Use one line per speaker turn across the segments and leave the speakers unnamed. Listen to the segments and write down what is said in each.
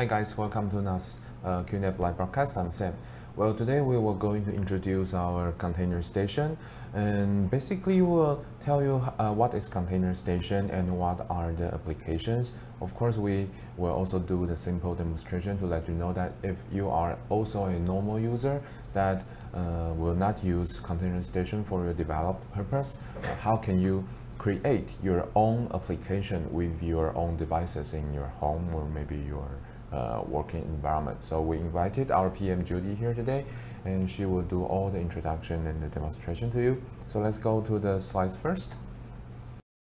Hi guys, welcome to NAS uh, QNAP live broadcast. I'm Sam. Well, today we were going to introduce our container station and basically we'll tell you uh, what is container station and what are the applications. Of course, we will also do the simple demonstration to let you know that if you are also a normal user that uh, will not use container station for your develop purpose, how can you create your own application with your own devices in your home or maybe your uh, working environment. So we invited our PM Judy here today and she will do all the introduction and the demonstration to you. So let's go to the slides first.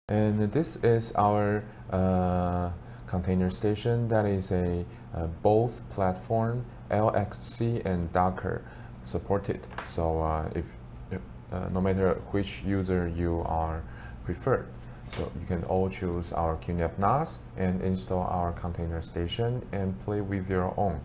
And this is our uh, container station that is a, a, both platform LXC and Docker supported. So uh, if, if uh, no matter which user you are preferred, so you can all choose our QNAP NAS and install our container station and play with your own.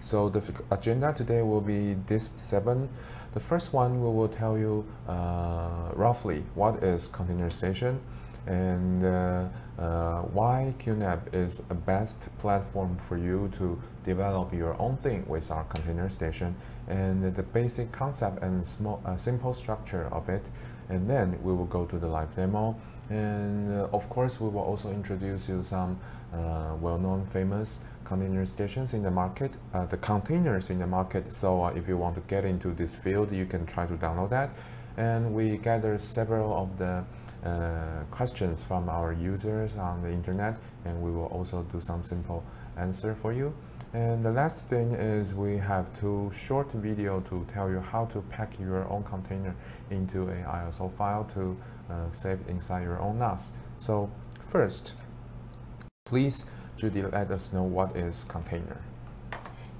So the agenda today will be this seven. The first one we will tell you uh, roughly what is container station and uh, uh, why QNAP is a best platform for you to develop your own thing with our container station and the basic concept and small, uh, simple structure of it. And then we will go to the live demo and uh, of course, we will also introduce you some uh, well-known famous container stations in the market, uh, the containers in the market. So uh, if you want to get into this field, you can try to download that. And we gather several of the uh, questions from our users on the internet, and we will also do some simple answer for you. And the last thing is we have two short video to tell you how to pack your own container into a ISO file to uh, save inside your own NAS. So first, please, Judy, let us know what is container.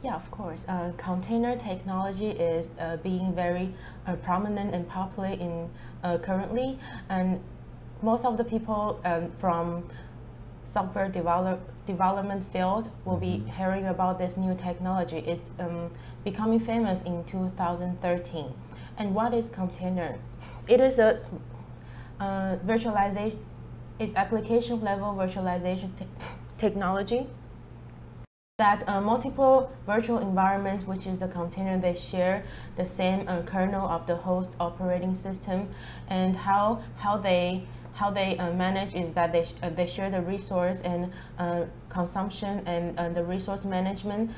Yeah, of course. Uh, container technology is uh, being very uh, prominent and popular in uh, currently, and most of the people um, from software develop, development field will be mm-hmm. hearing about this new technology. It's um, becoming famous in 2013. And what is container? It is a uh, virtualization, it's application level virtualization te technology that uh, multiple virtual environments, which is the container, they share the same uh, kernel of the host operating system and how, how they how they uh, manage is that they, sh uh, they share the resource and uh, consumption and uh, the resource management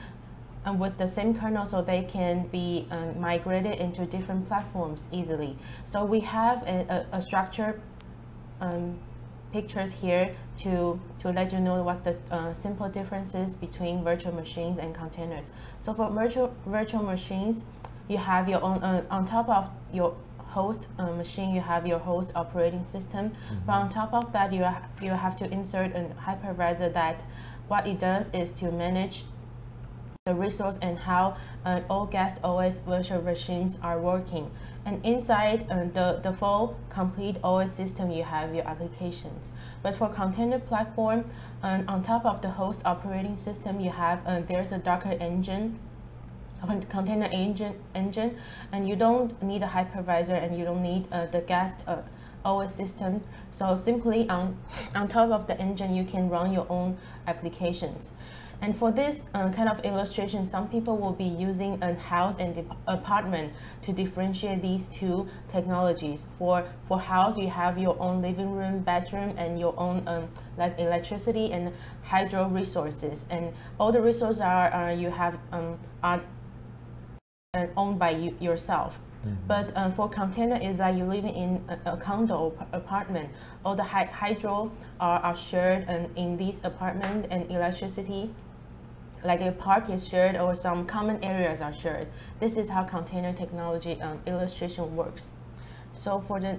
and with the same kernel so they can be uh, migrated into different platforms easily. So we have a, a, a structure um, pictures here to, to let you know what's the uh, simple differences between virtual machines and containers. So for virtual, virtual machines, you have your own, uh, on top of your host uh, machine, you have your host operating system. Mm -hmm. But on top of that, you, ha you have to insert a hypervisor that what it does is to manage the resource and how uh, all guest OS virtual machines are working. And inside uh, the, the full complete OS system, you have your applications. But for container platform, uh, on top of the host operating system, you have uh, there's a Docker engine container engine, engine and you don't need a hypervisor and you don't need uh, the guest uh, OS system. So simply on, on top of the engine, you can run your own applications. And for this uh, kind of illustration, some people will be using a house and apartment to differentiate these two technologies. For, for house, you have your own living room, bedroom, and your own um, like electricity and hydro resources. And all the resources are, are you have um, are and owned by you yourself. Mm -hmm. But uh, for container is that you're living in a, a condo apartment. All the hy hydro are, are shared and in this apartment and electricity like a park is shared or some common areas are shared. This is how container technology um, illustration works. So for the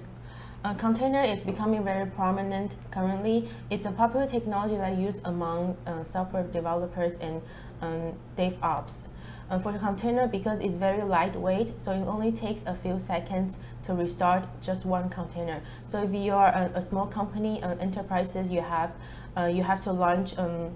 uh, container is becoming very prominent currently. It's a popular technology that used among uh, software developers and um, DevOps. Uh, for the container, because it's very lightweight, so it only takes a few seconds to restart just one container. So if you are a, a small company, uh, enterprises, you have uh, you have to launch um,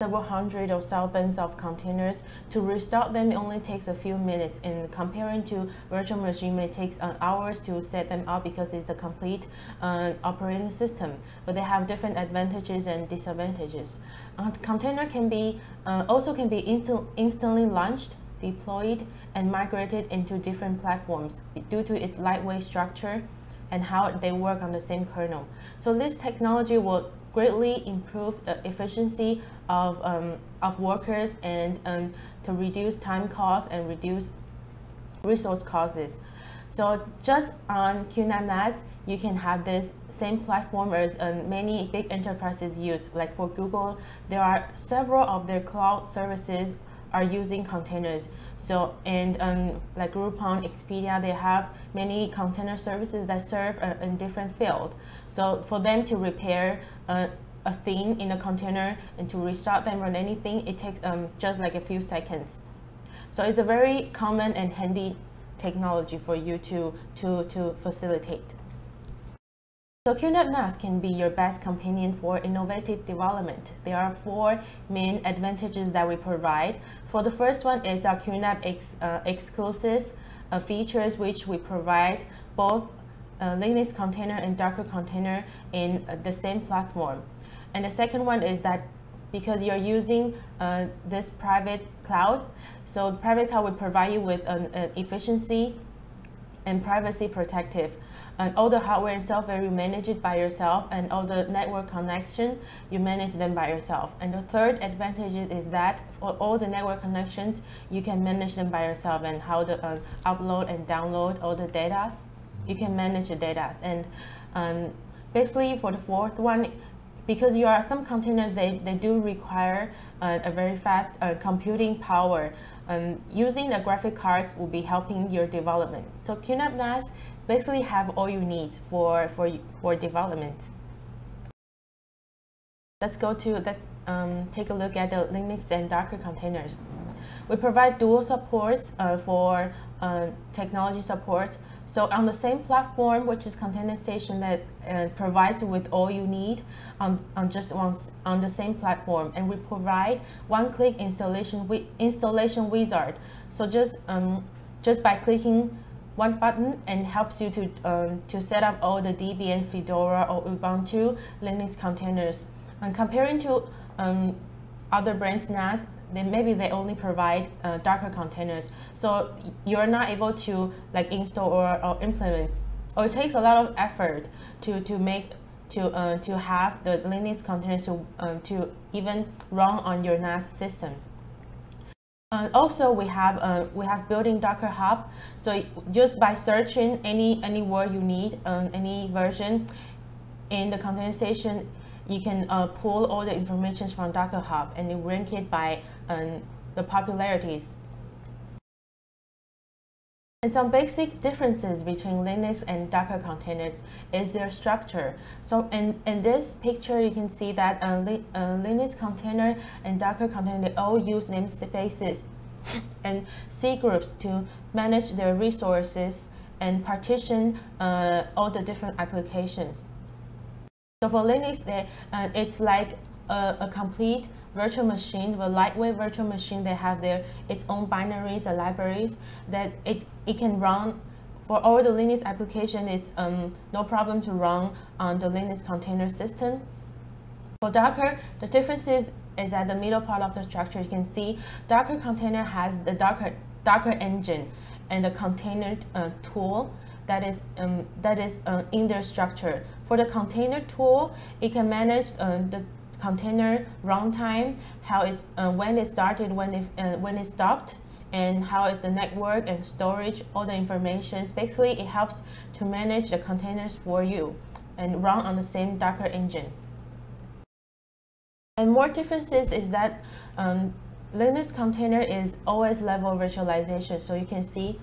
several hundred or thousands of containers. To restart them, it only takes a few minutes. And comparing to virtual machine, it takes uh, hours to set them up because it's a complete uh, operating system. But they have different advantages and disadvantages. A container can be uh, also can be inst instantly launched, deployed, and migrated into different platforms due to its lightweight structure and how they work on the same kernel. So this technology will greatly improve the efficiency of, um, of workers and um, to reduce time costs and reduce resource costs. So just on QNAP NAS, you can have this same platform as um, many big enterprises use. Like for Google, there are several of their cloud services are using containers. So, and um, like Groupon, Expedia, they have many container services that serve uh, in different field. So for them to repair uh, a thing in a container and to restart them on anything, it takes um, just like a few seconds. So it's a very common and handy technology for you to, to, to facilitate. So QNAP NAS can be your best companion for innovative development. There are four main advantages that we provide. For the first one is our QNAP ex, uh, exclusive uh, features which we provide both uh, Linux container and Docker container in uh, the same platform. And the second one is that because you're using uh, this private cloud, so private cloud will provide you with an, an efficiency and privacy protective and all the hardware and software you manage it by yourself and all the network connection you manage them by yourself. And the third advantage is that for all the network connections you can manage them by yourself and how to uh, upload and download all the data you can manage the data. And um, basically for the fourth one because you are some containers they, they do require uh, a very fast uh, computing power. And using the graphic cards will be helping your development. So QNAP NAS basically have all you need for, for, for development. Let's go to, let's um, take a look at the Linux and Docker containers. We provide dual supports uh, for uh, technology support. So on the same platform, which is Container Station that uh, provides with all you need on, on just once on the same platform. And we provide one-click installation, installation wizard. So just, um, just by clicking one button and helps you to, um, to set up all the Debian, Fedora, or Ubuntu Linux containers. And comparing to um, other brands NAS, they, maybe they only provide uh, Docker containers. So you're not able to like install or, or implement. Or it takes a lot of effort to, to make to, uh, to have the Linux containers to, um, to even run on your NAS system. Uh, also, we have uh, we have built-in Docker Hub. So just by searching any any word you need, um, any version in the container station, you can uh, pull all the information from Docker Hub and you rank it by um, the popularities and some basic differences between Linux and Docker containers is their structure. So in, in this picture, you can see that a, a Linux container and Docker container all use namespaces and C groups to manage their resources and partition uh, all the different applications. So for Linux, they, uh, it's like a, a complete virtual machine, the lightweight virtual machine, they have their its own binaries and libraries that it, it can run for all the Linux application, it's um, no problem to run on the Linux container system. For Docker, the difference is, is at the middle part of the structure. You can see Docker container has the Docker, Docker engine and the container uh, tool that is, um, that is uh, in their structure. For the container tool, it can manage uh, the container runtime, how it's uh, when it started, when it uh, when it stopped, and how is the network and storage, all the information. Basically, it helps to manage the containers for you and run on the same Docker engine. And more differences is that um, Linux container is OS level virtualization. So you can see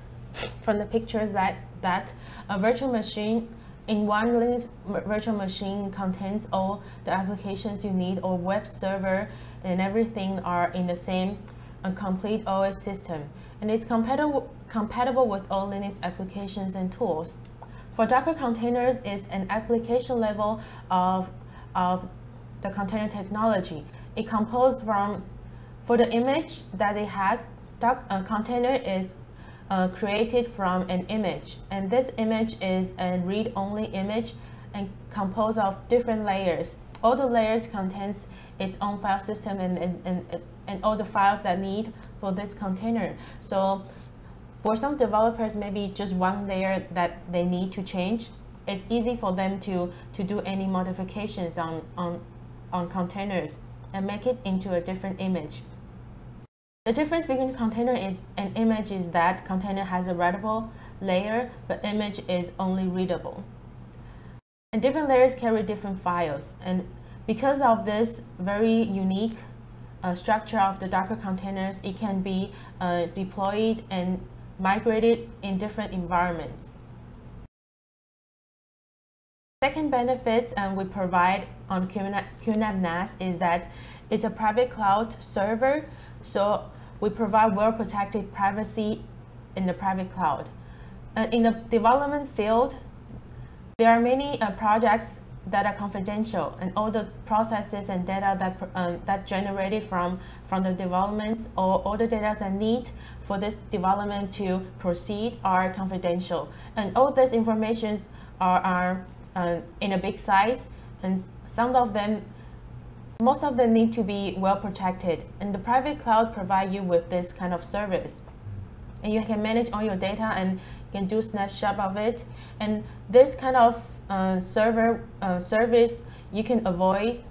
from the pictures that that a virtual machine in one Linux virtual machine contains all the applications you need or web server and everything are in the same uh, complete OS system. And it's compatible, compatible with all Linux applications and tools. For Docker containers, it's an application level of, of the container technology. it composed from, for the image that it has, doc, uh, container is uh, created from an image. And this image is a read-only image and composed of different layers. All the layers contains its own file system and, and, and, and all the files that need for this container. So for some developers, maybe just one layer that they need to change, it's easy for them to, to do any modifications on, on, on containers and make it into a different image. The difference between container is an image is that container has a writable layer, but image is only readable. And different layers carry different files. And because of this very unique uh, structure of the Docker containers, it can be uh, deployed and migrated in different environments. Second benefit um, we provide on QNAP NAS is that it's a private cloud server. So we provide well-protected privacy in the private cloud. Uh, in the development field, there are many uh, projects that are confidential and all the processes and data that um, that generated from from the development or all the data that need for this development to proceed are confidential and all these informations are, are uh, in a big size and some of them most of them need to be well protected and the private cloud provide you with this kind of service. And you can manage all your data and you can do snapshot of it. And this kind of uh, server uh, service you can avoid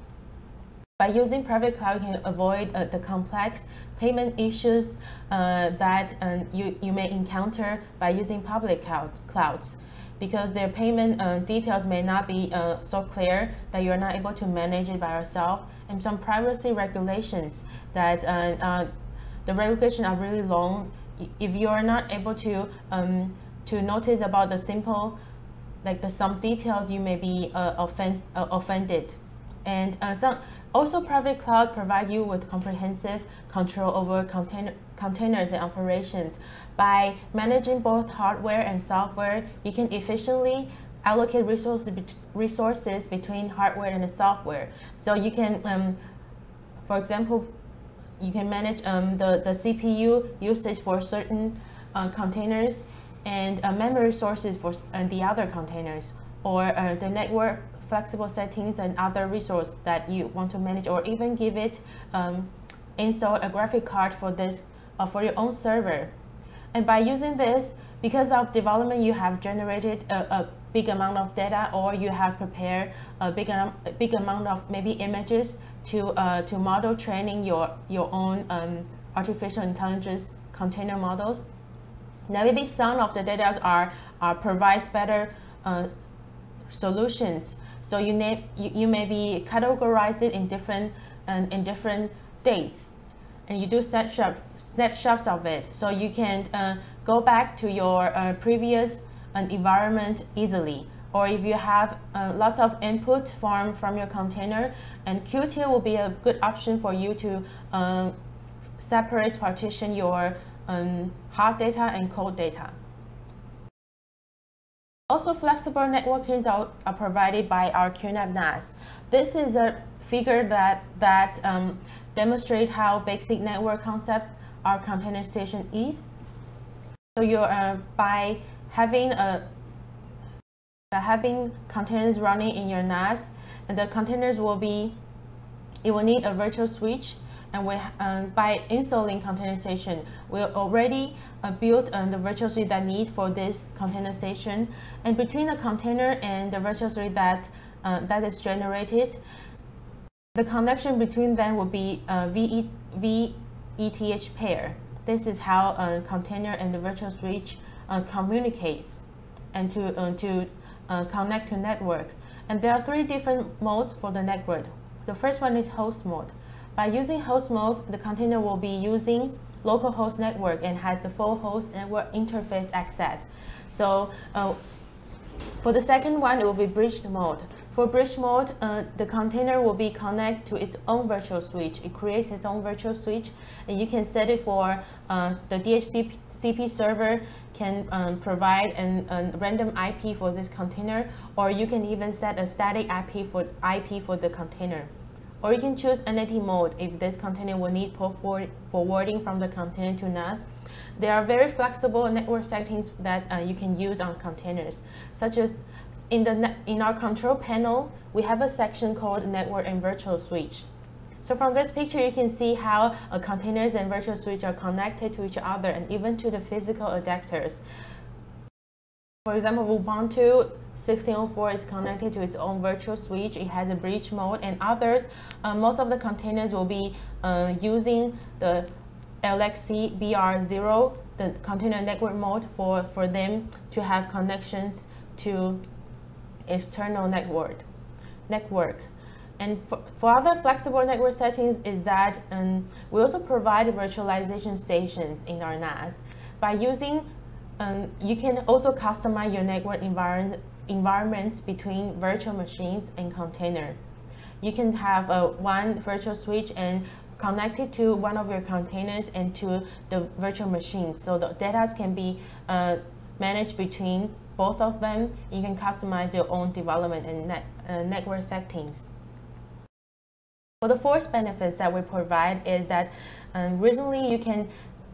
by using private cloud, you can avoid uh, the complex payment issues uh, that uh, you, you may encounter by using public cloud, clouds because their payment uh, details may not be uh, so clear that you're not able to manage it by yourself and some privacy regulations that uh, uh the regulations are really long. If you are not able to um, to notice about the simple like the some details you may be uh, offense, uh, offended. And some also private cloud provide you with comprehensive control over container containers and operations. By managing both hardware and software, you can efficiently allocate resources, resources between hardware and the software. So you can, um, for example, you can manage um, the, the CPU usage for certain uh, containers and uh, memory sources for uh, the other containers or uh, the network flexible settings and other resources that you want to manage or even give it um, install a graphic card for this uh, for your own server and by using this, because of development, you have generated a, a big amount of data or you have prepared a big, a big amount of maybe images to, uh, to model training your, your own um, artificial intelligence container models. Now maybe some of the data are, are provides better uh, solutions. So you, may, you, you may be categorized it in different, um, in different dates and you do snapshot, snapshots of it. So you can uh, go back to your uh, previous uh, environment easily. Or if you have uh, lots of input from, from your container, and Qtier will be a good option for you to um, separate, partition your um, hard data and cold data. Also, flexible networking are, are provided by our QNAP NAS. This is a figure that, that um, demonstrate how basic network concept our container station is. So you uh, by having a having containers running in your NAS, and the containers will be it will need a virtual switch and we, um, by installing container station, we already uh, built uh, the virtual switch that need for this container station. And between the container and the virtual switch that, uh, that is generated, the connection between them will be VE, VETH pair. This is how a container and the virtual switch uh, communicates and to, uh, to uh, connect to network. And there are three different modes for the network. The first one is host mode. By using host mode, the container will be using localhost network and has the full host network interface access. So uh, for the second one, it will be bridged mode. For bridge mode, uh, the container will be connected to its own virtual switch. It creates its own virtual switch, and you can set it for uh, the DHCP server can um, provide an, a random IP for this container, or you can even set a static IP for IP for the container. Or you can choose NAT mode if this container will need port forwarding from the container to NAS. There are very flexible network settings that uh, you can use on containers, such as in, the in our control panel, we have a section called network and virtual switch. So from this picture, you can see how uh, containers and virtual switch are connected to each other and even to the physical adapters. For example, Ubuntu 1604 is connected to its own virtual switch. It has a bridge mode and others, uh, most of the containers will be uh, using the LXC BR0, the container network mode for, for them to have connections to external network. network. And for, for other flexible network settings is that um, we also provide virtualization stations in our NAS. By using, um, you can also customize your network environment environments between virtual machines and container. You can have a one virtual switch and connect it to one of your containers and to the virtual machine. So the data can be uh, managed between both of them. You can customize your own development and net, uh, network settings. For the fourth benefits that we provide is that um, recently you can,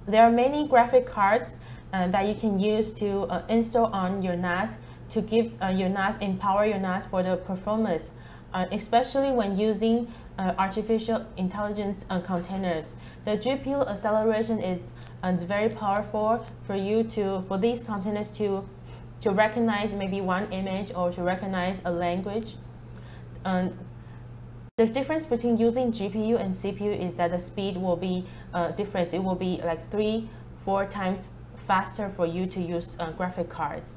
there are many graphic cards uh, that you can use to uh, install on your NAS to give uh, your NAS, empower your NAS for the performance, uh, especially when using uh, artificial intelligence uh, containers. The GPU acceleration is very powerful for you to, for these containers to, to recognize maybe one image or to recognize a language. Um, the difference between using GPU and CPU is that the speed will be uh, different. It will be like three, four times faster for you to use uh, graphic cards.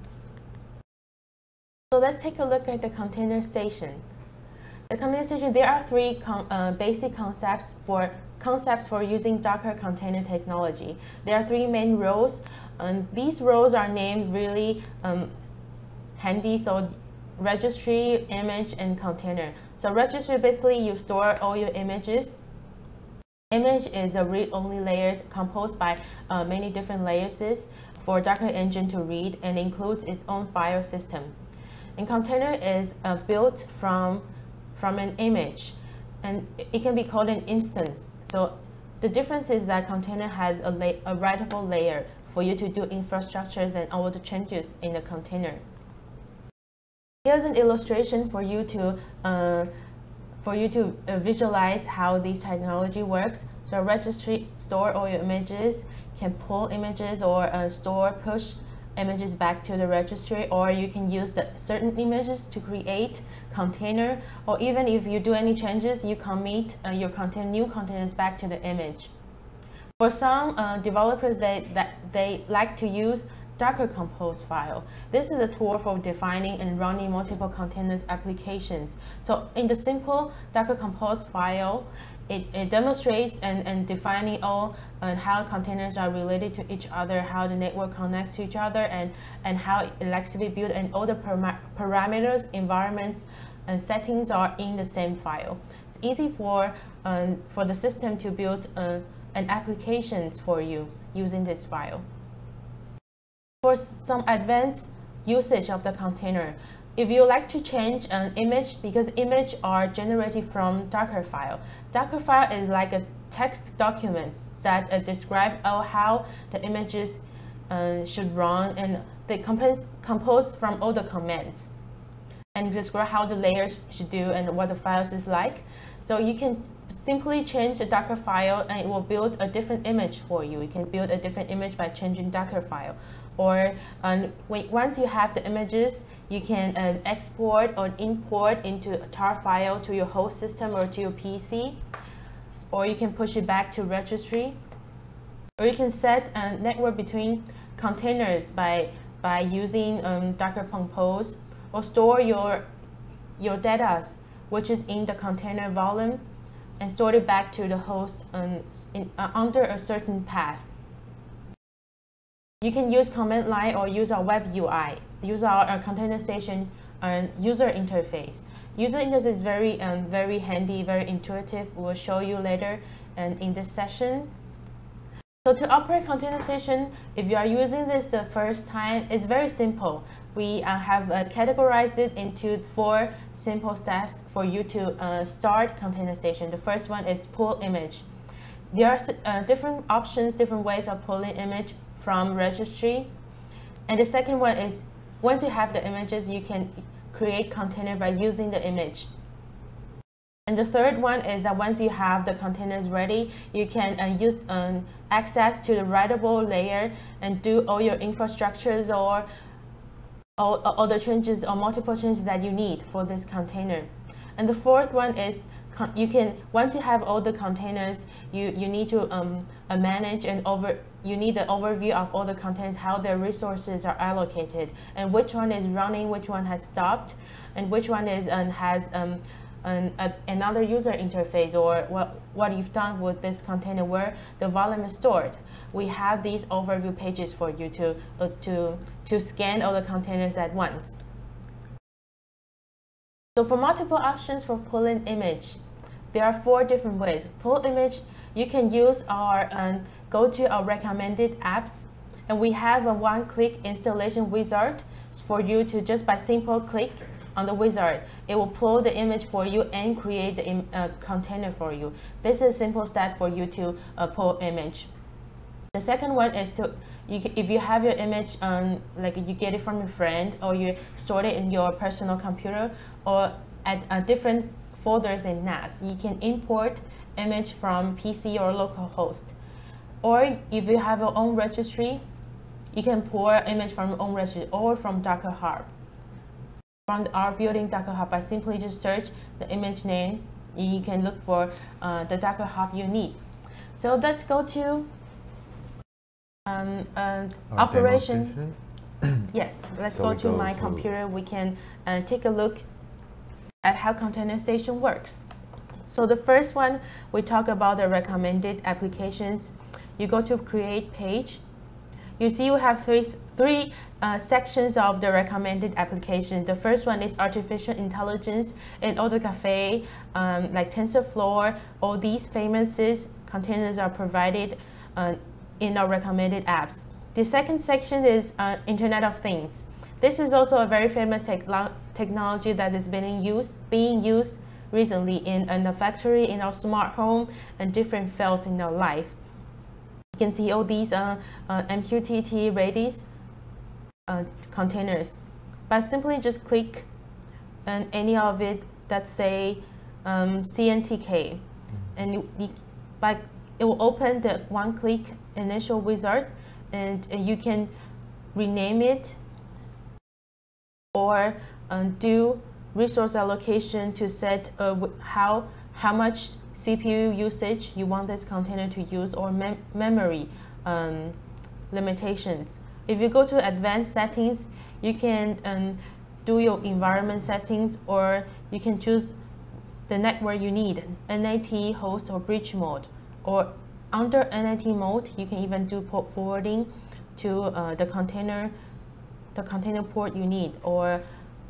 So let's take a look at the container station. The container station, there are three con uh, basic concepts for concepts for using Docker container technology. There are three main roles. and these roles are named really um, handy, so registry, image, and container. So registry, basically you store all your images. Image is a read-only layer composed by uh, many different layers for Docker engine to read and includes its own file system. And container is uh, built from from an image and it can be called an instance. So the difference is that container has a, a writable layer for you to do infrastructures and all the changes in the container. Here's an illustration for you to uh, for you to uh, visualize how this technology works. So registry store all your images, can pull images or uh, store push images back to the registry or you can use the certain images to create container or even if you do any changes you commit uh, your content new containers back to the image for some uh, developers they that they like to use Docker Compose file. This is a tool for defining and running multiple containers applications. So in the simple Docker Compose file, it, it demonstrates and, and defining all and how containers are related to each other, how the network connects to each other, and, and how it likes to be built, and all the parameters, environments, and settings are in the same file. It's easy for, um, for the system to build uh, an applications for you using this file. For some advanced usage of the container, if you like to change an image, because image are generated from Docker file, Docker file is like a text document that uh, describe uh, how the images uh, should run and they compose, from all the commands and describe how the layers should do and what the files is like. So you can simply change a Docker file and it will build a different image for you. You can build a different image by changing Docker file. Or um, when, once you have the images, you can uh, export or import into a tar file to your host system or to your PC, or you can push it back to registry, or you can set a network between containers by by using um, Docker Compose, or store your your data, which is in the container volume, and store it back to the host um, in, uh, under a certain path. You can use command line or use our web UI, use our, our container station user interface. User interface is very, um, very handy, very intuitive. We'll show you later and in this session. So to operate container station, if you are using this the first time, it's very simple. We uh, have uh, categorized it into four simple steps for you to uh, start container station. The first one is pull image. There are uh, different options, different ways of pulling image from registry. And the second one is once you have the images, you can create container by using the image. And the third one is that once you have the containers ready, you can uh, use um, access to the writable layer and do all your infrastructures or all, all the changes or multiple changes that you need for this container. And the fourth one is you can once you have all the containers you you need to um, uh, manage and over you need the overview of all the containers how their resources are allocated and which one is running which one has stopped and which one is and has um, an, a, another user interface or what, what you've done with this container where the volume is stored. We have these overview pages for you to, uh, to, to scan all the containers at once. So for multiple options for pulling image, there are four different ways. Pull image, you can use our um, go to our recommended apps and we have a one-click installation wizard for you to just by simple click on the wizard, it will pull the image for you and create the uh, container for you. This is a simple step for you to uh, pull image. The second one is to, you, if you have your image, um, like you get it from your friend or you store it in your personal computer or at uh, different folders in NAS, you can import image from PC or local host. Or if you have your own registry, you can pull image from your own registry or from Docker Hub from our building Docker Hub by simply just search the image name. You can look for uh, the Docker Hub you need. So let's go to um, uh, operation. yes, let's so go to go my to computer. We can uh, take a look at how Container Station works. So the first one, we talk about the recommended applications. You go to create page. You see you have three, three uh, sections of the recommended applications. The first one is artificial intelligence and AutoCafe, um, like TensorFlow, all these famous containers are provided uh, in our recommended apps. The second section is uh, Internet of Things. This is also a very famous technology that is being used, being used recently in, in factory, in our smart home, and different fields in our life. You can see all these uh, uh, MQTT Redis uh, containers by simply just click on any of it that say um, CNTK mm -hmm. and you, you, by, it will open the one click initial wizard and uh, you can rename it or um, do resource allocation to set uh, how how much CPU usage you want this container to use or mem memory um, limitations if you go to advanced settings, you can um, do your environment settings or you can choose the network you need, NAT host or bridge mode. Or under NAT mode, you can even do port forwarding to uh, the container, the container port you need, or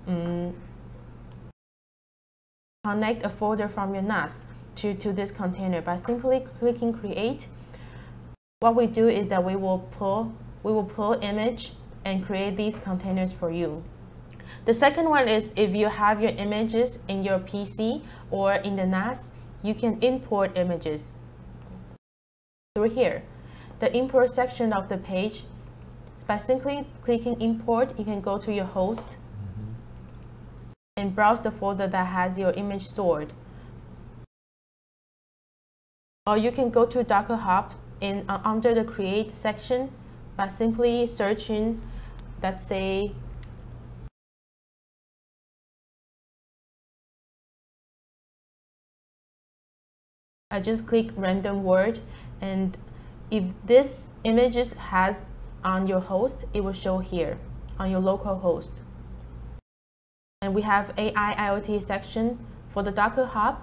um, connect a folder from your NAS to, to this container by simply clicking create. What we do is that we will pull we will pull image and create these containers for you. The second one is if you have your images in your PC or in the NAS, you can import images through here. The import section of the page, by simply clicking import, you can go to your host mm-hmm. and browse the folder that has your image stored. Or you can go to Docker Hub in uh, under the create section by simply searching, let's say, I just click random word and if this images has on your host, it will show here on your local host. And we have AI IoT section for the Docker Hub.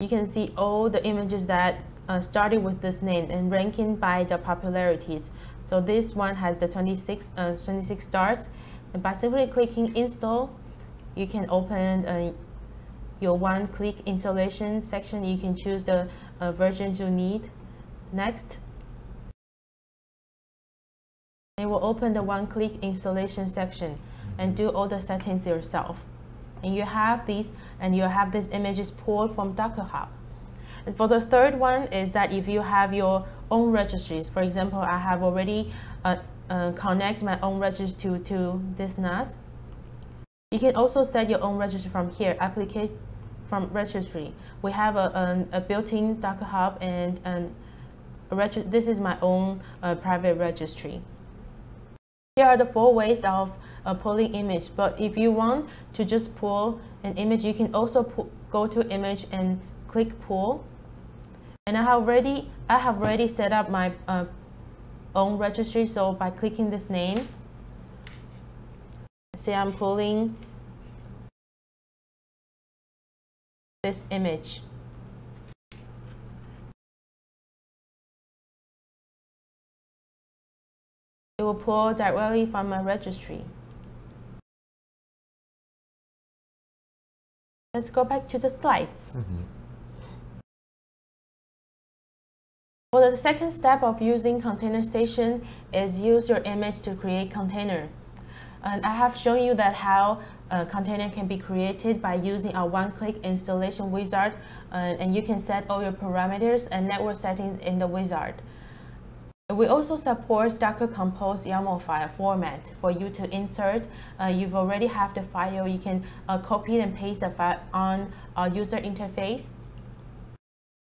You can see all the images that uh, starting with this name and ranking by the popularities. So this one has the 26, uh, 26 stars. And by simply clicking install, you can open uh, your one-click installation section. You can choose the uh, versions you need. next. It will open the one-click installation section and do all the settings yourself. And you have these, and you have these images pulled from Docker Hub. And for the third one is that if you have your own registries, for example, I have already uh, uh, connect my own registry to, to this NAS. You can also set your own registry from here, application from registry. We have a, a, a built-in Docker Hub and, and this is my own uh, private registry. Here are the four ways of uh, pulling image, but if you want to just pull an image, you can also go to image and click pull. And I have already, I have already set up my uh, own registry, so by clicking this name, say I'm pulling this image. It will pull directly from my registry. Let's go back to the slides. Mm -hmm. Well, the second step of using Container Station is use your image to create container. And I have shown you that how a container can be created by using a one-click installation wizard uh, and you can set all your parameters and network settings in the wizard. We also support Docker Compose YAML file format for you to insert. Uh, you've already have the file, you can uh, copy and paste the file on a user interface.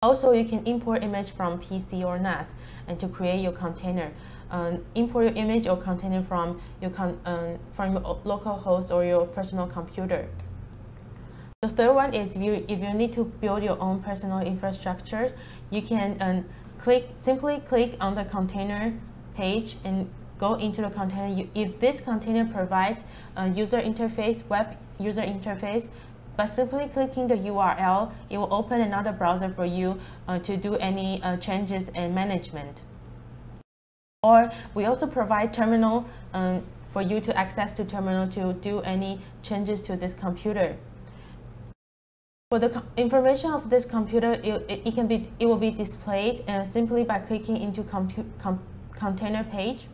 Also, you can import image from PC or NAS and to create your container. Um, import your image or container from your, con um, from your local host or your personal computer. The third one is if you, if you need to build your own personal infrastructure, you can um, click simply click on the container page and go into the container. You, if this container provides a user interface, web user interface, by simply clicking the URL, it will open another browser for you uh, to do any uh, changes and management. Or we also provide terminal um, for you to access to terminal to do any changes to this computer. For the information of this computer, it, it, can be it will be displayed uh, simply by clicking into com container page.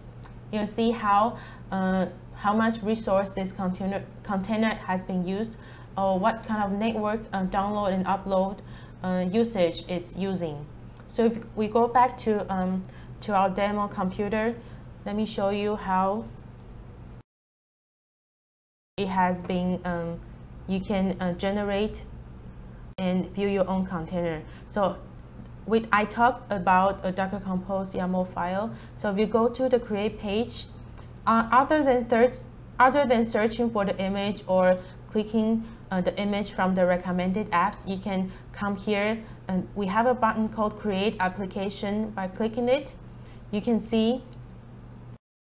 You'll see how uh, how much resource this container container has been used, or what kind of network uh, download and upload uh, usage it's using. So if we go back to um, to our demo computer, let me show you how it has been. Um, you can uh, generate and build your own container. So with, I talked about a Docker Compose YAML file. So if you go to the create page, uh, other than other than searching for the image or clicking uh, the image from the recommended apps, you can come here and we have a button called create application. By clicking it, you can see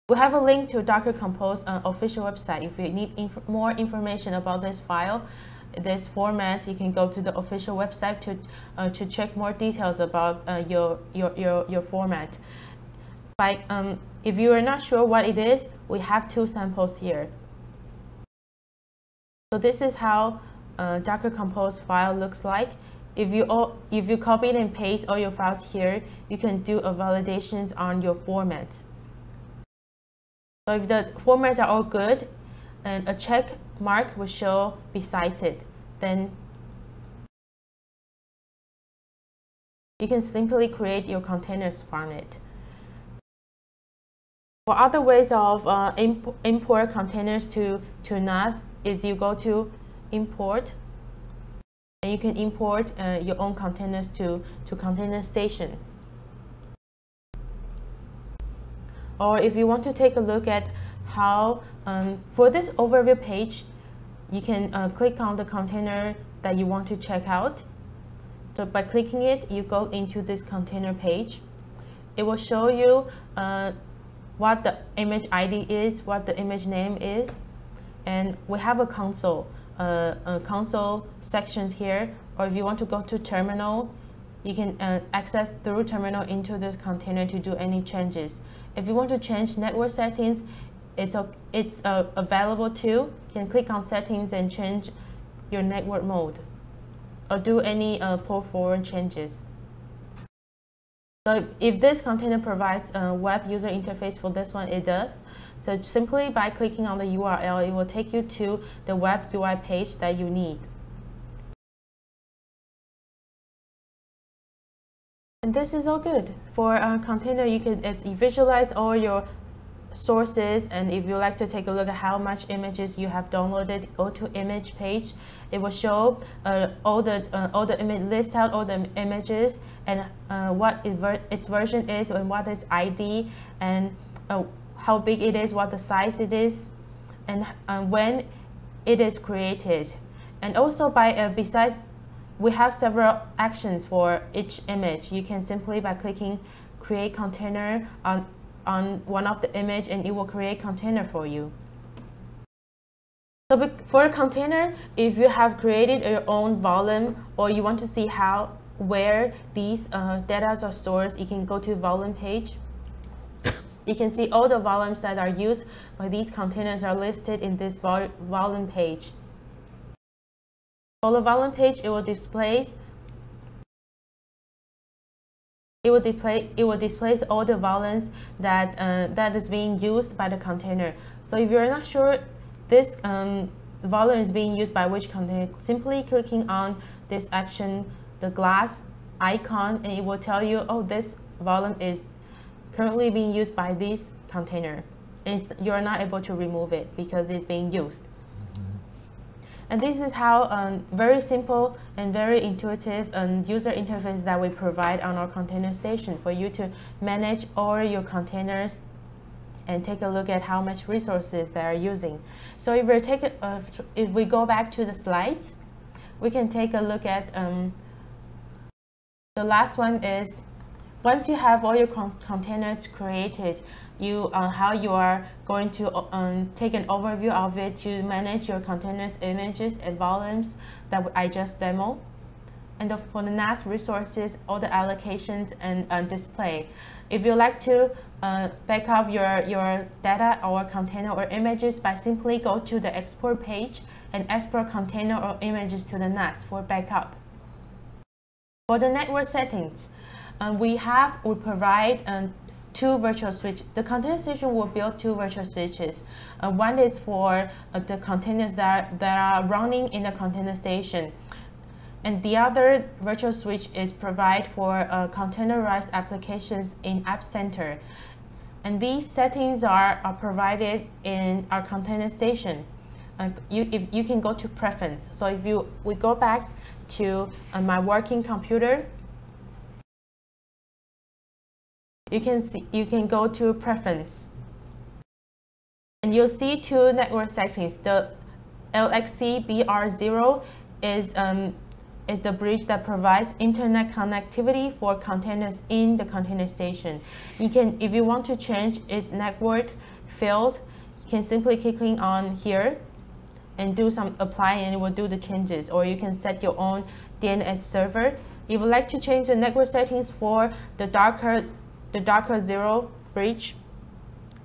we have a link to Docker Compose uh, official website. If you need inf more information about this file, this format, you can go to the official website to, uh, to check more details about uh, your, your, your, your format. By, um, if you are not sure what it is, we have two samples here. So this is how uh, Docker Compose file looks like. If you, all, if you copy and paste all your files here, you can do a validations on your formats. So if the formats are all good, and a check mark will show beside it. Then you can simply create your containers from it. For other ways of uh, imp import containers to, to NAS is you go to import and you can import uh, your own containers to, to container station. Or if you want to take a look at how, um, for this overview page, you can uh, click on the container that you want to check out. So by clicking it, you go into this container page. It will show you uh, what the image ID is, what the image name is, and we have a console, uh, a console section here, or if you want to go to terminal, you can uh, access through terminal into this container to do any changes. If you want to change network settings, it's, it's uh, available too. You can click on settings and change your network mode or do any uh, port forward changes. So if this container provides a web user interface for this one, it does. So simply by clicking on the URL, it will take you to the web UI page that you need. And this is all good. For a container, you can visualize all your sources and if you like to take a look at how much images you have downloaded go to image page. It will show uh, all the uh, all the image list out all the images and uh, what it ver its version is and what its ID and uh, how big it is what the size it is and uh, when it is created. And also by uh, beside we have several actions for each image. You can simply by clicking create container on on one of the image and it will create container for you. So for a container, if you have created your own volume or you want to see how where these uh, data are stored, you can go to volume page. you can see all the volumes that are used by these containers are listed in this vol volume page. For the volume page, it will display it will display it will display all the volumes that uh, that is being used by the container. So if you're not sure this um, volume is being used by which container, simply clicking on this action, the glass icon, and it will tell you, oh, this volume is currently being used by this container. And you're not able to remove it because it's being used. And this is how um, very simple and very intuitive um, user interface that we provide on our container station for you to manage all your containers and take a look at how much resources they are using. So if we take uh, if we go back to the slides, we can take a look at um, the last one is once you have all your con containers created, you uh, how you are going to um, take an overview of it to manage your containers, images, and volumes that I just demo. And for the NAS resources, all the allocations and uh, display. If you like to uh, back up your, your data or container or images by simply go to the export page and export container or images to the NAS for backup. For the network settings, um, we have, we provide um, two virtual switch. The container station will build two virtual switches. Uh, one is for uh, the containers that, that are running in the container station. And the other virtual switch is provide for uh, containerized applications in App Center. And these settings are, are provided in our container station. Uh, you, if, you can go to preference. So if you we go back to uh, my working computer, you can see you can go to preference and you'll see two network settings the LXC BR0 is um, is the bridge that provides internet connectivity for containers in the container station. You can, if you want to change its network field, you can simply clicking on here and do some apply and it will do the changes or you can set your own DNS server. If you would like to change the network settings for the Docker the Docker Zero bridge,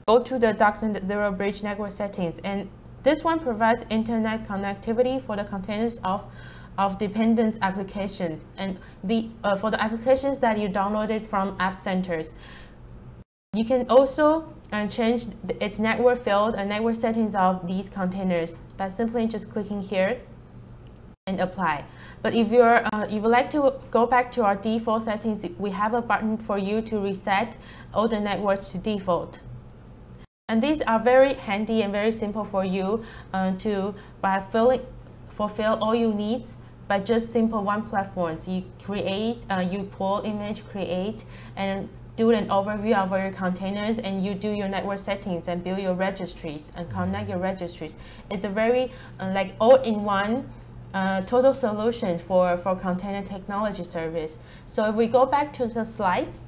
go to the Docker Zero bridge network settings. And this one provides internet connectivity for the containers of, of dependent applications and the, uh, for the applications that you downloaded from app centers. You can also uh, change its network field and network settings of these containers by simply just clicking here and apply. But if you're uh, you would like to go back to our default settings, we have a button for you to reset all the networks to default. And these are very handy and very simple for you uh, to by filling, fulfill all your needs by just simple one platforms. You create, uh, you pull image, create, and do an overview of your containers and you do your network settings and build your registries and connect your registries. It's a very uh, like all-in-one uh, total solution for, for container technology service. So if we go back to the slides,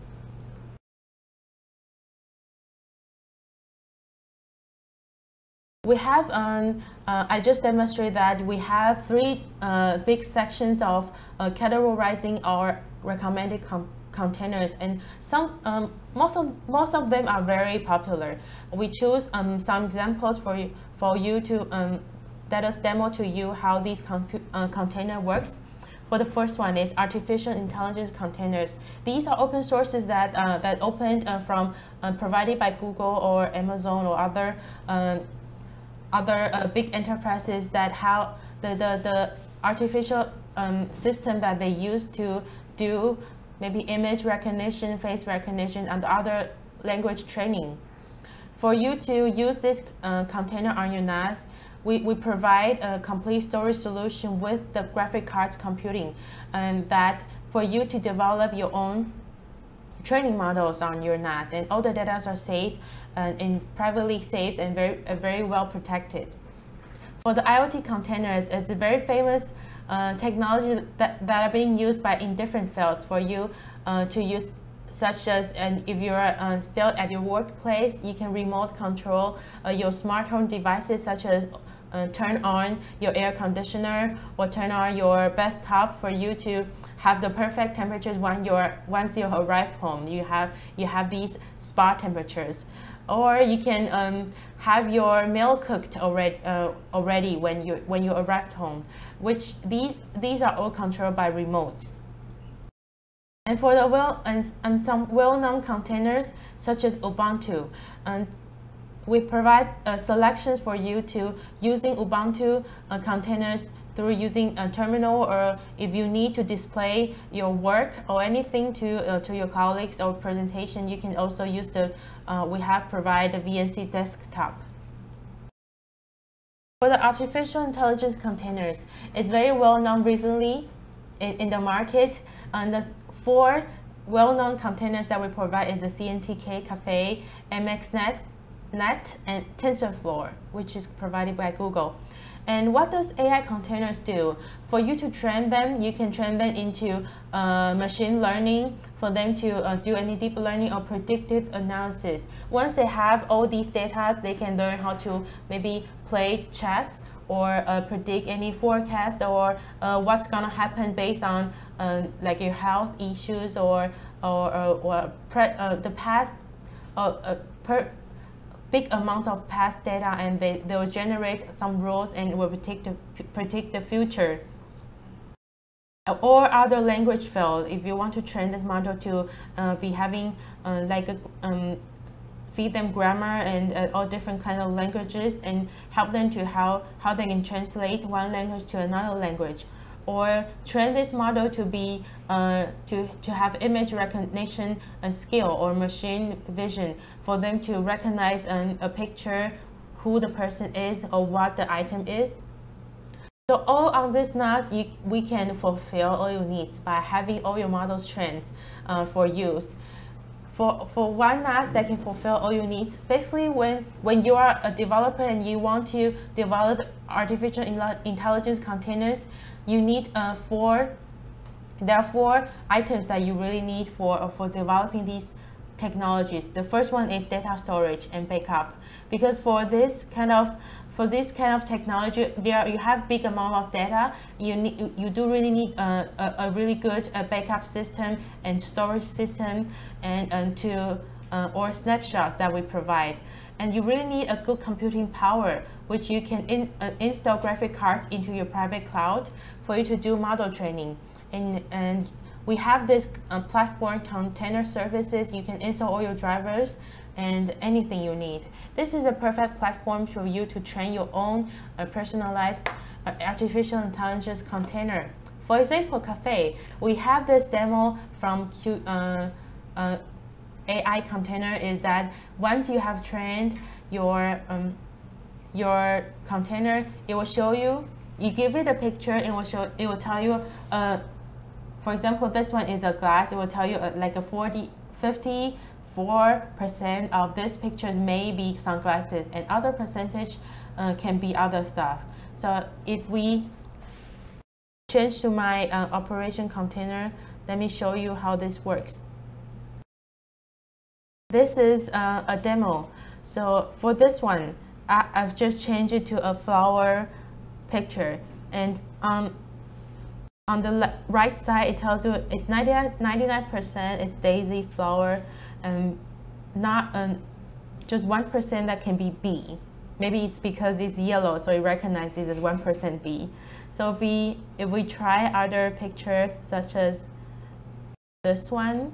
we have, um, uh, I just demonstrated that we have three uh, big sections of uh, categorizing our recommended containers. And some um, most of most of them are very popular. We choose um, some examples for you for you to um, let us demo to you how this uh, container works. For the first one is artificial intelligence containers. These are open sources that uh, that opened uh, from uh, provided by Google or Amazon or other um, other uh, big enterprises that how the the, the artificial um, system that they use to do maybe image recognition, face recognition, and other language training. For you to use this uh, container on your NAS, we, we provide a complete storage solution with the graphic cards computing and that for you to develop your own training models on your NAS and all the data are safe and, and privately saved and very, uh, very well protected. For the IoT containers, it's a very famous uh, technology that, that are being used by in different fields for you uh, to use such as and if you're uh, still at your workplace, you can remote control uh, your smart home devices such as uh, turn on your air conditioner or turn on your bathtub for you to have the perfect temperatures when you're once you arrive home. You have you have these spa temperatures, or you can um, have your meal cooked already uh, already when you when you arrived home. Which these these are all controlled by remote. And for the well and, and some well-known containers such as Ubuntu, and we provide uh, selections for you to using Ubuntu uh, containers through using a terminal or if you need to display your work or anything to, uh, to your colleagues or presentation, you can also use the, uh, we have provided VNC desktop. For the artificial intelligence containers, it's very well known recently in, in the market. And the four well-known containers that we provide is the CNTK Caffe, MXNet, Net and TensorFlow, which is provided by Google. And what does AI containers do? For you to train them, you can train them into uh, machine learning for them to uh, do any deep learning or predictive analysis. Once they have all these data, they can learn how to maybe play chess or uh, predict any forecast or uh, what's gonna happen based on uh, like your health issues or or, or, or uh, the past per big amounts of past data and they, they will generate some rules and will predict the, predict the future. Or other language field, if you want to train this model to uh, be having uh, like a, um, feed them grammar and uh, all different kind of languages and help them to how, how they can translate one language to another language or train this model to be uh, to, to have image recognition and skill or machine vision for them to recognize an, a picture who the person is or what the item is. So all on this NAS, you, we can fulfill all your needs by having all your models trained uh, for use. For, for one NAS that can fulfill all your needs, basically when, when you are a developer and you want to develop artificial intelligence containers, you need uh, four, there are four items that you really need for, uh, for developing these technologies. The first one is data storage and backup. Because for this kind of for this kind of technology, there you have big amount of data. You need you do really need a, a, a really good uh, backup system and storage system and, and to uh, or snapshots that we provide and you really need a good computing power, which you can in, uh, install graphic cards into your private cloud for you to do model training. And, and we have this uh, platform container services. You can install all your drivers and anything you need. This is a perfect platform for you to train your own uh, personalized uh, artificial intelligence container. For example, Caffe, we have this demo from Q, uh, uh AI container is that once you have trained your um, your container, it will show you. You give it a picture, it will show. It will tell you. Uh, for example, this one is a glass. It will tell you uh, like a 40, 54 percent of these pictures may be sunglasses, and other percentage uh, can be other stuff. So if we change to my uh, operation container, let me show you how this works. This is uh, a demo. So for this one, I, have just changed it to a flower picture. And um, on the right side, it tells you it's 99% is daisy flower and not um, just 1% that can be bee. maybe it's because it's yellow, so it recognizes as 1% bee. So if we, if we try other pictures such as this one,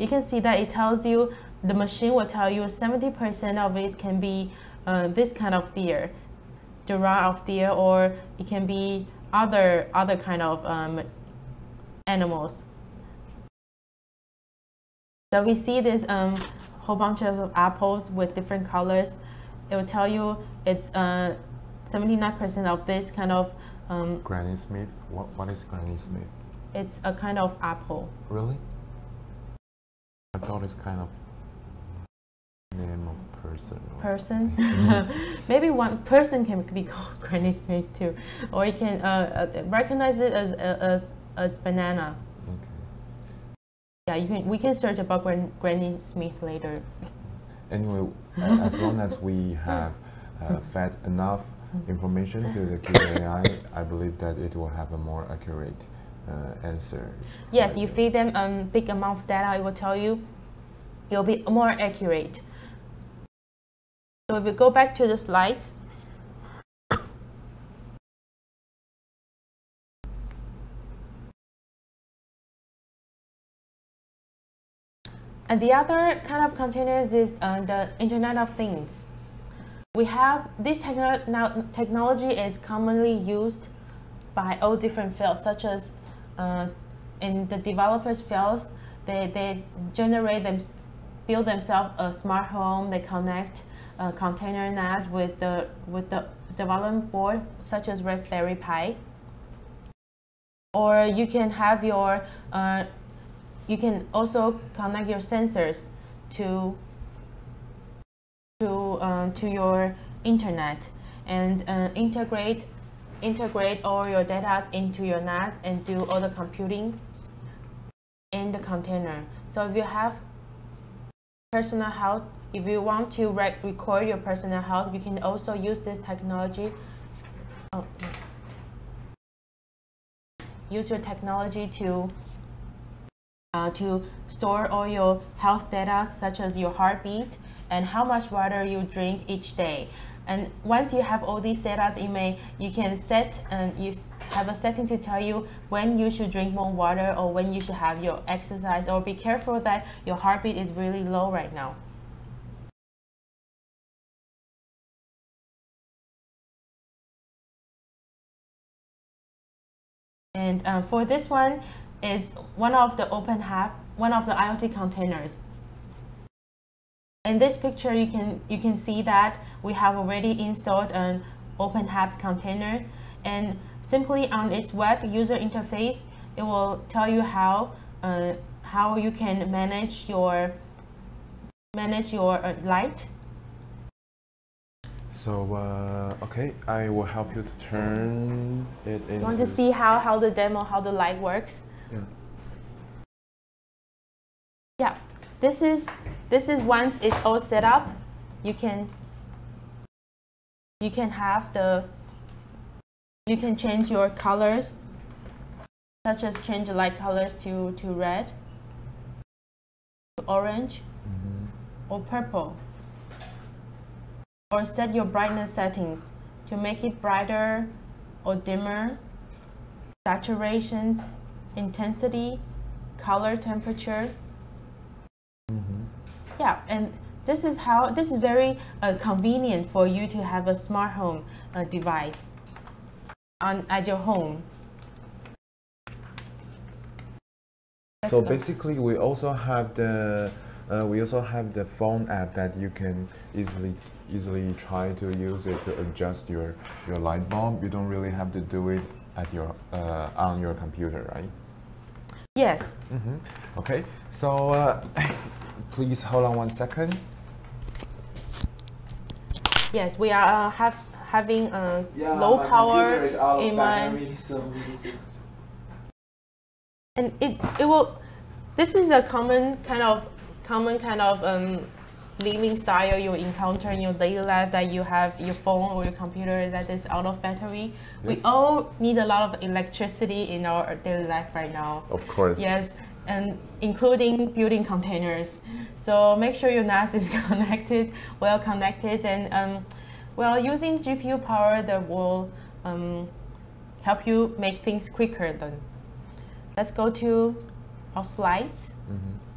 you can see that it tells you, the machine will tell you 70% of it can be uh, this kind of deer, giraffe of deer, or it can be other, other kind of um, animals. So we see this um, whole bunch of apples with different colors. It will tell you it's 79% uh, of this kind of
um, Granny Smith. What, what is Granny Smith?
It's a kind of apple.
Really? I thought it's kind of name of person.
Person? Maybe one person can be called Granny Smith too, or you can uh, uh, recognize it as, as as banana. Okay. Yeah, you can. We can search about Gran Granny Smith later.
Anyway, as long as we have uh, fed enough information to the QAI, I believe that it will have a more accurate uh, answer.
Yes, you feed them a big amount of data, it will tell you. It will be more accurate. So if we go back to the slides, And the other kind of containers is uh, the Internet of Things. We have this techno now technology is commonly used by all different fields, such as uh, in the developers fields, they, they generate them, build themselves a smart home, they connect uh, container NAS with the, with the development board, such as Raspberry Pi. Or you can have your uh, you can also connect your sensors to to uh, to your internet and uh, integrate integrate all your data into your NAS and do all the computing in the container. So if you have personal health, if you want to rec record your personal health, you can also use this technology. Oh, use your technology to uh, to store all your health data such as your heartbeat and how much water you drink each day. And once you have all these data, you may you can set and you have a setting to tell you when you should drink more water or when you should have your exercise or be careful that your heartbeat is really low right now. And uh, for this one, it's one of the OpenHAB, one of the IoT containers. In this picture, you can, you can see that we have already installed an OpenHAB container and simply on its web user interface, it will tell you how, uh, how you can manage your, manage your uh, light
so, uh, okay, I will help you to turn it in.
Want to see how, how the demo, how the light works? Yeah. This is this is once it's all set up, you can you can have the you can change your colors such as change the light colors to, to red, to orange, mm -hmm. or purple. Or set your brightness settings to make it brighter or dimmer, saturations, intensity, color temperature. Yeah, and this is how this is very uh, convenient for you to have a smart home uh, device on at your home.
so basically, we also have the uh, we also have the phone app that you can easily easily try to use it to adjust your your light bulb. You don't really have to do it at your uh, on your computer, right?
Yes.
Mm -hmm. Okay, so uh, please hold on one second.
Yes, we are uh, have having a yeah, low power in my. So and it it will. This is a common kind of common kind of um, living style you encounter in your daily life that you have your phone or your computer that is out of battery. Yes. We all need a lot of electricity in our daily life right now.
Of course.
Yes. and including building containers. So make sure your NAS is connected, well connected, and um, well, using GPU power that will um, help you make things quicker then. Let's go to our slides. Mm -hmm.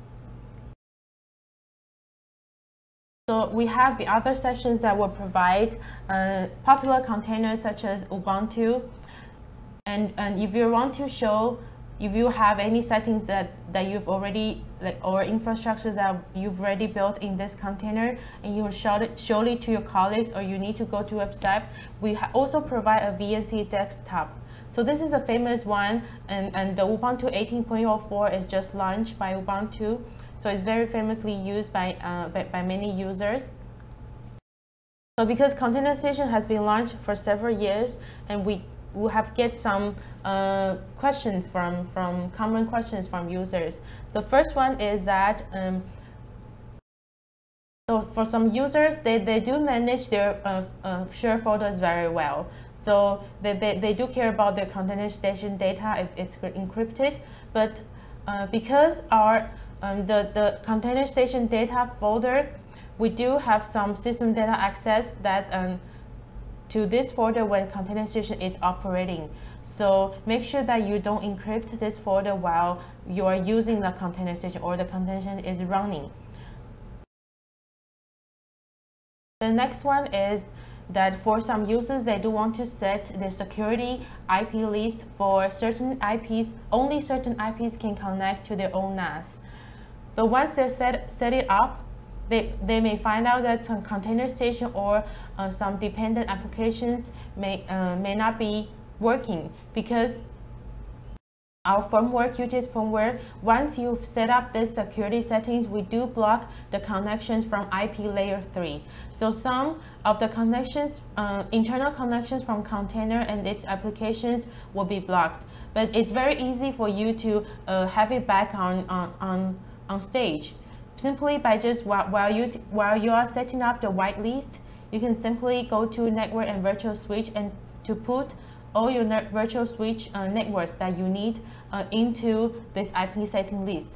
So we have the other sessions that will provide uh, popular containers such as Ubuntu. And, and if you want to show, if you have any settings that, that you've already, like, or infrastructure that you've already built in this container, and you will show it, show it to your colleagues, or you need to go to website, we also provide a VNC desktop. So this is a famous one, and, and the Ubuntu 18.04 is just launched by Ubuntu. So it's very famously used by, uh, by, by, many users. So because containerization has been launched for several years and we, we have get some uh, questions from, from common questions from users. The first one is that um, so for some users, they, they do manage their uh, uh, share folders very well. So they, they, they do care about their containerization data if it's encrypted, but uh, because our um, the, the containerization data folder, we do have some system data access that um, to this folder when container station is operating. So make sure that you don't encrypt this folder while you are using the container station or the containerization is running. The next one is that for some users, they do want to set the security IP list for certain IPs. Only certain IPs can connect to their own NAS. But once they set, set it up, they, they may find out that some container station or uh, some dependent applications may, uh, may not be working because our firmware, QTS firmware, once you've set up this security settings, we do block the connections from IP layer 3. So some of the connections, uh, internal connections from container and its applications will be blocked. But it's very easy for you to uh, have it back on, on, on on stage. Simply by just while, while, you, while you are setting up the whitelist, you can simply go to network and virtual switch and to put all your virtual switch uh, networks that you need uh, into this IP setting list.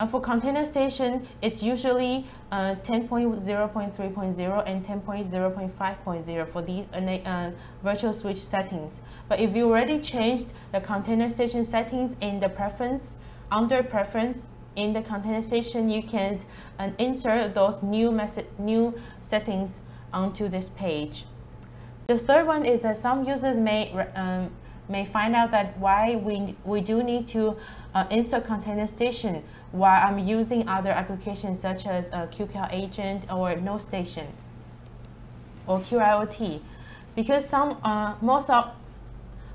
Uh, for container station, it's usually uh, 10.0.3.0 and 10.0.5.0 for these uh, uh, virtual switch settings. But if you already changed the container station settings in the preference, under preference in the containerization, you can uh, insert those new, new settings onto this page. The third one is that some users may, um, may find out that why we, we do need to uh, install containerization while I'm using other applications such as uh, agent or NodeStation or QIOT. Because some, uh, most of,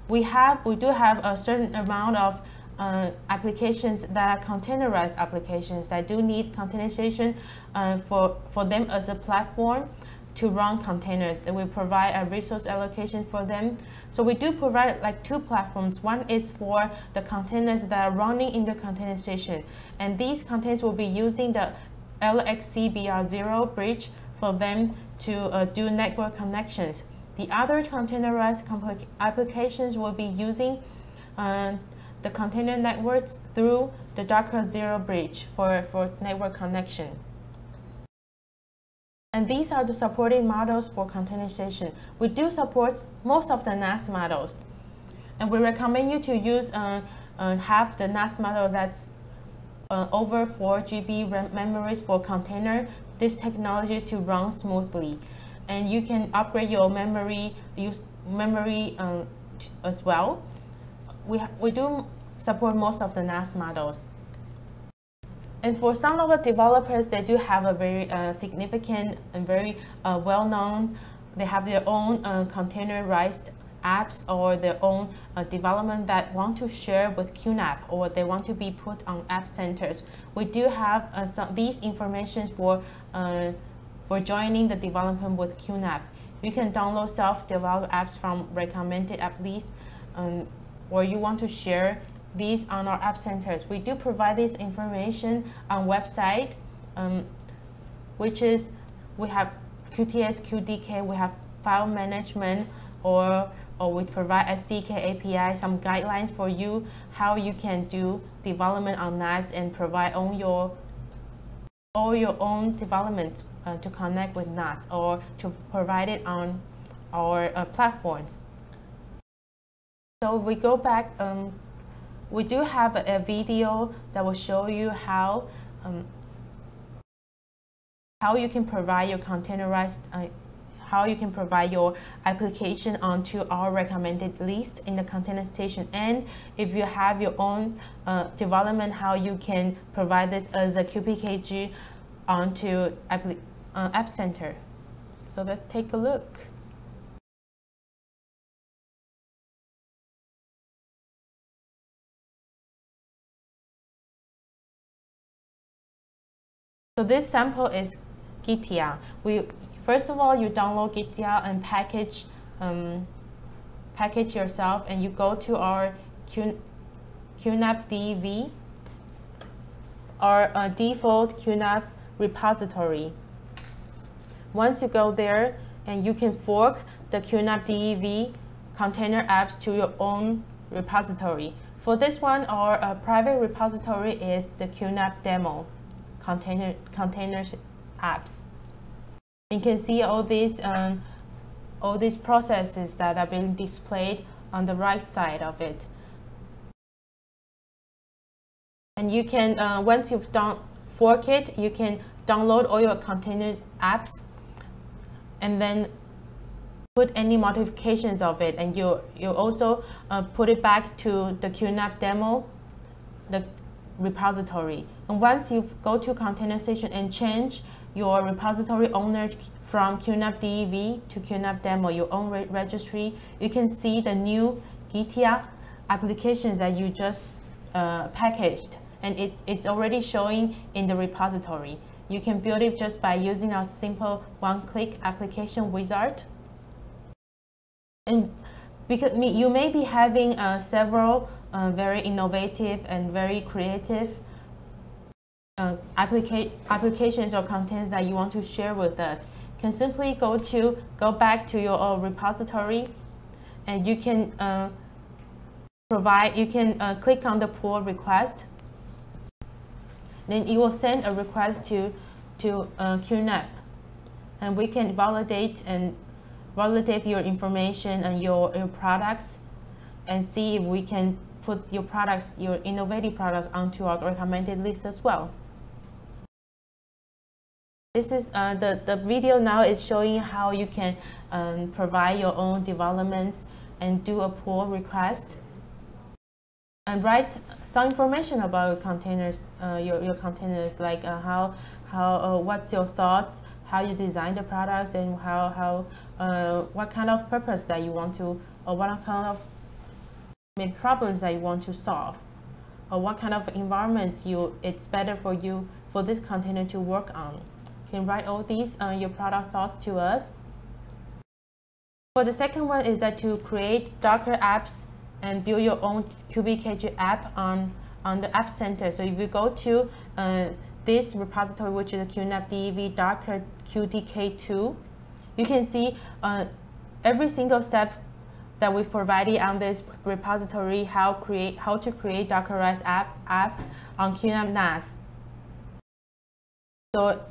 we have, we do have a certain amount of uh, applications that are containerized applications that do need containerization uh, for, for them as a platform to run containers that we provide a resource allocation for them. So we do provide like two platforms. One is for the containers that are running in the containerization. And these containers will be using the LXCBR0 bridge for them to uh, do network connections. The other containerized applications will be using uh, the container networks through the Docker Zero bridge for, for network connection. And these are the supporting models for containerization. We do support most of the NAS models. And we recommend you to use uh, uh, have the NAS model that's uh, over 4 GB memories for container, these technologies to run smoothly. And you can upgrade your memory, use memory uh, as well we, we do support most of the NAS models. And for some of the developers, they do have a very uh, significant and very uh, well-known, they have their own uh, containerized apps or their own uh, development that want to share with QNAP or they want to be put on app centers. We do have uh, some, these information for, uh, for joining the development with QNAP. You can download self-developed apps from recommended app list um, or you want to share these on our app centers. We do provide this information on website, um, which is we have QTS, QDK, we have file management or or we provide SDK API, some guidelines for you, how you can do development on NAS and provide on your all your own development uh, to connect with NAS or to provide it on our uh, platforms. So we go back, um, we do have a, video that will show you how um, how you can provide your containerized uh, how you can provide your application onto our recommended list in the container station and if you have your own uh, development how you can provide this as a QPKG onto App, uh, App Center. So let's take a look. So this sample is Gitea. We first of all you download Gitea and package um, package yourself, and you go to our QNAP DEV our uh, default QNAP repository. Once you go there, and you can fork the QNAP DEV container apps to your own repository. For this one, our uh, private repository is the QNAP demo container containers apps. You can see all these um, all these processes that are being displayed on the right side of it. And you can, uh, once you've done fork it, you can download all your container apps and then put any modifications of it and you you also uh, put it back to the QNAP demo the repository and once you go to container station and change your repository owner from QNAP DEV to QNAP demo your own re registry you can see the new Gitea application that you just uh, packaged. And it, it's already showing in the repository. You can build it just by using our simple one-click application wizard. And because you may be having uh, several uh, very innovative and very creative uh, applica applications or contents that you want to share with us can simply go to go back to your uh, repository and you can uh, provide you can uh, click on the pull request then it will send a request to to uh, QNAP and we can validate and validate your information and your, your products and see if we can put your products, your innovative products onto our recommended list as well. This is uh, the, the video now is showing how you can um, provide your own developments and do a pull request and write some information about your containers, uh, your, your containers, like uh, how, how, uh, what's your thoughts, how you design the products and how, how uh, what kind of purpose that you want to, or what kind of main problems that you want to solve, or what kind of environments you, it's better for you, for this container to work on. Can write all these, uh, your product thoughts to us. For the second one is that to create Docker apps and build your own QPKG app on, on the App Center. So if you go to uh, this repository, which is QNAP DEV Docker QDK2, you can see uh, every single step that we've provided on this repository, how create how to create Dockerized app app on QNAP NAS. So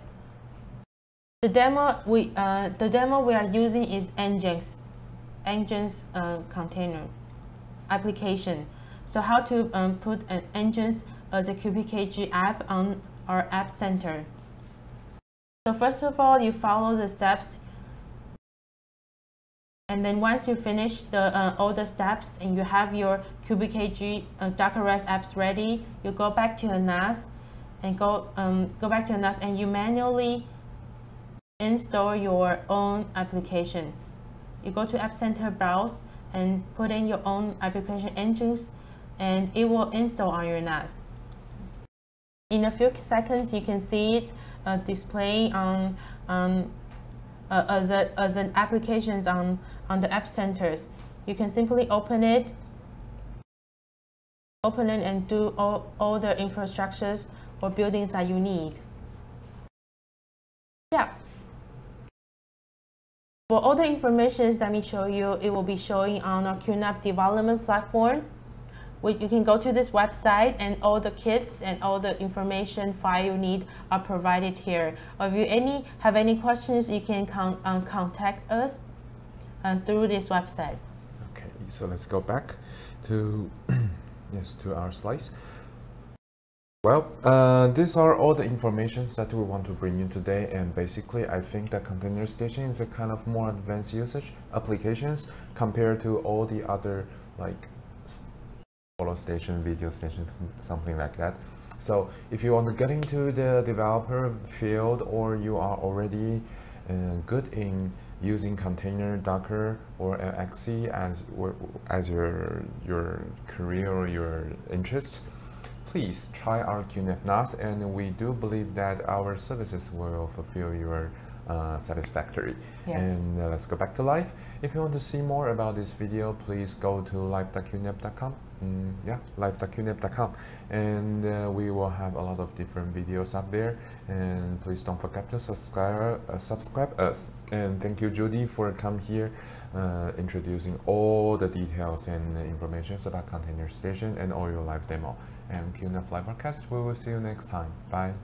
the demo we uh, the demo we are using is Nginx, Nginx uh, container application. So how to um, put an Nginx as a QPKG app on our App Center. So first of all, you follow the steps and then once you finish the uh, all the steps and you have your QPKG uh, Dockerized apps ready, you go back to your NAS and go um, go back to your NAS and you manually install your own application. You go to App Center browse and put in your own application Nginx and it will install on your NAS. In a few seconds, you can see it uh, displaying on, on uh, as, a, as an applications on, on the app centers. You can simply open it, open it and do all, all the infrastructures or buildings that you need. Yeah. For all the information that me show you, it will be showing on our QNAP development platform. You can go to this website and all the kits and all the information file you need are provided here. If you any have any questions, you can con um, contact us uh, through this website.
Okay, so let's go back to yes to our slides. Well, uh, these are all the informations that we want to bring you today and basically I think that container station is a kind of more advanced usage applications compared to all the other like photo station, video station, something like that. So if you want to get into the developer field or you are already uh, good in using container Docker or XC as, as your, your career or your interest, please try our QNAP NAS and we do believe that our services will fulfill your uh, satisfactory. Yes. And uh, let's go back to live. If you want to see more about this video, please go to live.qnap.com. Mm, yeah, live.qnap.com. And uh, we will have a lot of different videos up there. And please don't forget to subscribe, uh, subscribe us. And thank you, Judy, for come here uh, introducing all the details and information about Container Station and all your live demo. And QNAP Live Broadcast, we will see you next time. Bye.